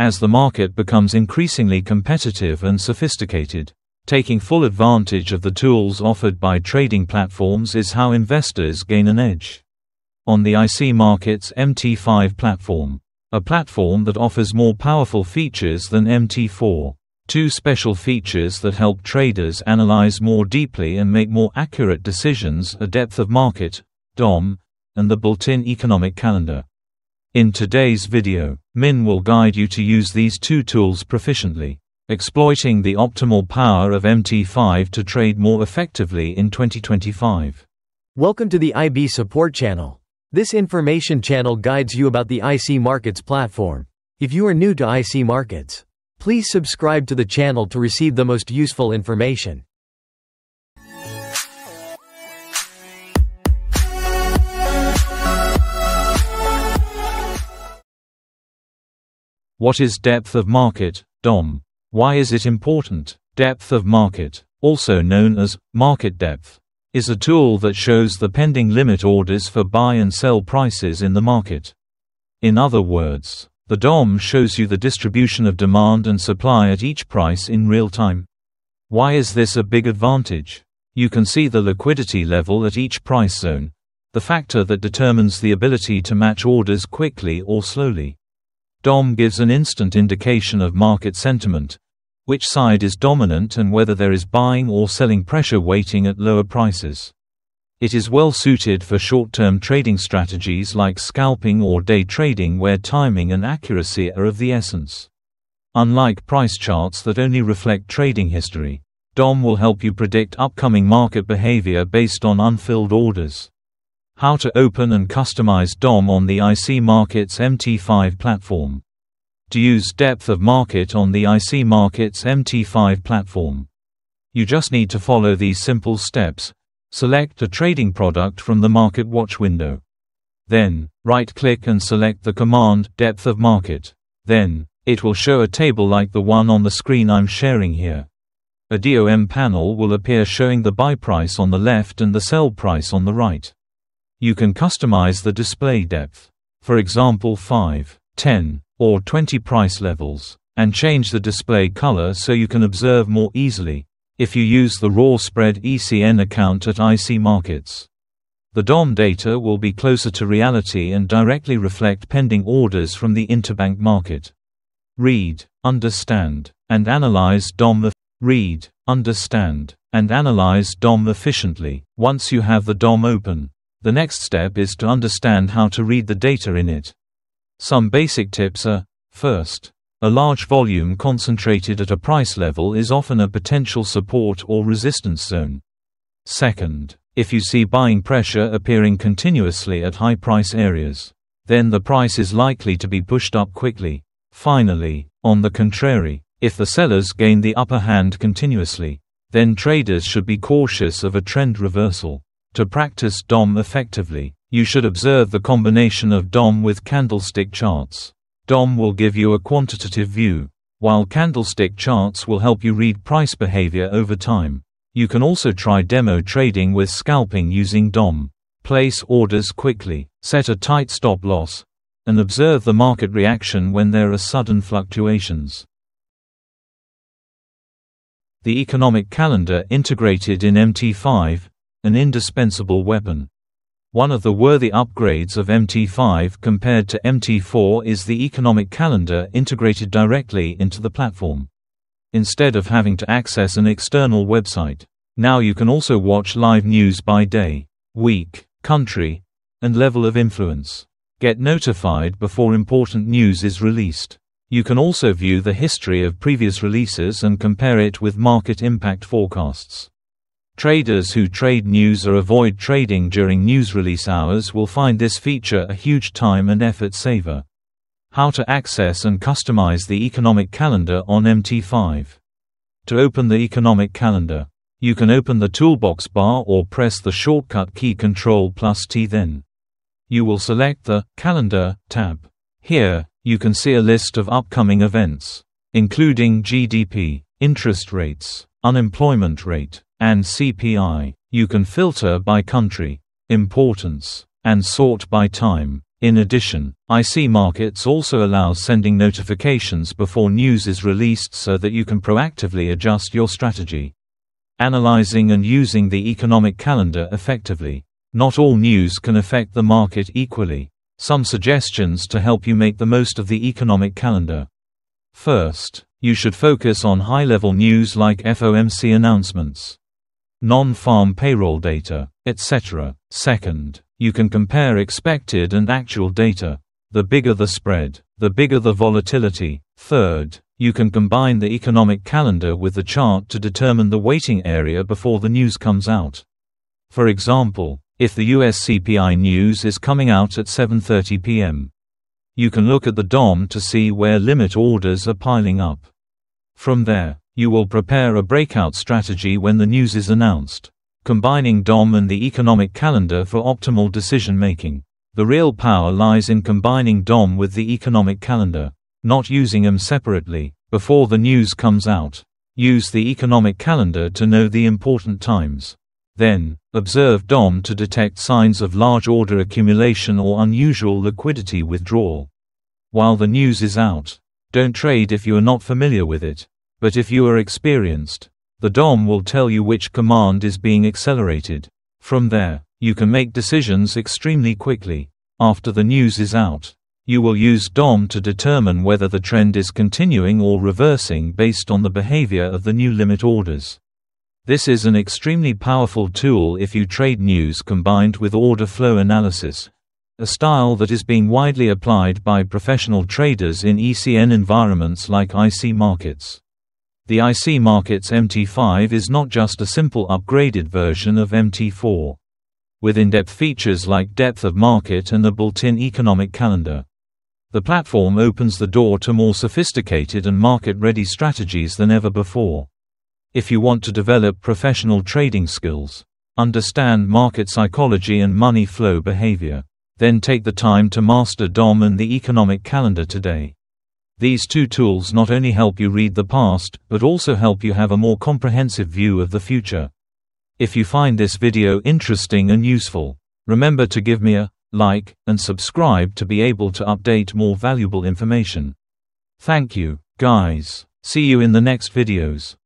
as the market becomes increasingly competitive and sophisticated. Taking full advantage of the tools offered by trading platforms is how investors gain an edge. On the IC Markets MT5 platform, a platform that offers more powerful features than MT4. Two special features that help traders analyze more deeply and make more accurate decisions a depth of market, DOM, and the built-in economic calendar. In today's video, Min will guide you to use these two tools proficiently, exploiting the optimal power of MT5 to trade more effectively in 2025. Welcome to the IB support channel. This information channel guides you about the IC Markets platform. If you are new to IC Markets, please subscribe to the channel to receive the most useful information. What is depth of market, DOM? Why is it important? Depth of market, also known as market depth, is a tool that shows the pending limit orders for buy and sell prices in the market. In other words, the DOM shows you the distribution of demand and supply at each price in real time. Why is this a big advantage? You can see the liquidity level at each price zone, the factor that determines the ability to match orders quickly or slowly. DOM gives an instant indication of market sentiment, which side is dominant and whether there is buying or selling pressure waiting at lower prices. It is well suited for short-term trading strategies like scalping or day trading where timing and accuracy are of the essence. Unlike price charts that only reflect trading history, DOM will help you predict upcoming market behavior based on unfilled orders. How to open and customize DOM on the IC Markets MT5 platform. To use depth of market on the IC Markets MT5 platform. You just need to follow these simple steps. Select a trading product from the Market Watch window. Then, right-click and select the command Depth of Market. Then, it will show a table like the one on the screen I'm sharing here. A DOM panel will appear showing the buy price on the left and the sell price on the right. You can customize the display depth, for example 5, 10, or 20 price levels, and change the display color so you can observe more easily, if you use the raw spread ECN account at IC Markets. The DOM data will be closer to reality and directly reflect pending orders from the interbank market. Read, understand, and analyze DOM. Read, understand, and analyze DOM efficiently. Once you have the DOM open, the next step is to understand how to read the data in it. Some basic tips are, first, a large volume concentrated at a price level is often a potential support or resistance zone. Second, if you see buying pressure appearing continuously at high price areas, then the price is likely to be pushed up quickly. Finally, on the contrary, if the sellers gain the upper hand continuously, then traders should be cautious of a trend reversal. To practice DOM effectively, you should observe the combination of DOM with candlestick charts. DOM will give you a quantitative view, while candlestick charts will help you read price behavior over time. You can also try demo trading with scalping using DOM. Place orders quickly, set a tight stop loss, and observe the market reaction when there are sudden fluctuations. The economic calendar integrated in MT5 an indispensable weapon. One of the worthy upgrades of MT5 compared to MT4 is the economic calendar integrated directly into the platform. Instead of having to access an external website, now you can also watch live news by day, week, country, and level of influence. Get notified before important news is released. You can also view the history of previous releases and compare it with market impact forecasts. Traders who trade news or avoid trading during news release hours will find this feature a huge time and effort saver. How to access and customize the economic calendar on MT5. To open the economic calendar, you can open the toolbox bar or press the shortcut key Ctrl plus T then. You will select the Calendar tab. Here, you can see a list of upcoming events, including GDP, interest rates, unemployment rate, and CPI. You can filter by country, importance, and sort by time. In addition, IC Markets also allows sending notifications before news is released so that you can proactively adjust your strategy. Analyzing and using the economic calendar effectively. Not all news can affect the market equally. Some suggestions to help you make the most of the economic calendar. First, you should focus on high-level news like FOMC announcements, non-farm payroll data, etc. Second, you can compare expected and actual data. The bigger the spread, the bigger the volatility. Third, you can combine the economic calendar with the chart to determine the waiting area before the news comes out. For example, if the US CPI news is coming out at 7:30 p.m., you can look at the DOM to see where limit orders are piling up. From there, you will prepare a breakout strategy when the news is announced combining DOM and the economic calendar for optimal decision making. The real power lies in combining DOM with the economic calendar, not using them separately. Before the news comes out, use the economic calendar to know the important times. Then, observe DOM to detect signs of large order accumulation or unusual liquidity withdrawal. While the news is out, don't trade if you are not familiar with it. But if you are experienced, the DOM will tell you which command is being accelerated. From there, you can make decisions extremely quickly. After the news is out, you will use DOM to determine whether the trend is continuing or reversing based on the behavior of the new limit orders. This is an extremely powerful tool if you trade news combined with order flow analysis, a style that is being widely applied by professional traders in ECN environments like IC markets. The IC Markets MT5 is not just a simple upgraded version of MT4. With in-depth features like depth of market and a built-in economic calendar. The platform opens the door to more sophisticated and market-ready strategies than ever before. If you want to develop professional trading skills, understand market psychology and money flow behavior, then take the time to master DOM and the economic calendar today. These two tools not only help you read the past, but also help you have a more comprehensive view of the future. If you find this video interesting and useful, remember to give me a like and subscribe to be able to update more valuable information. Thank you, guys. See you in the next videos.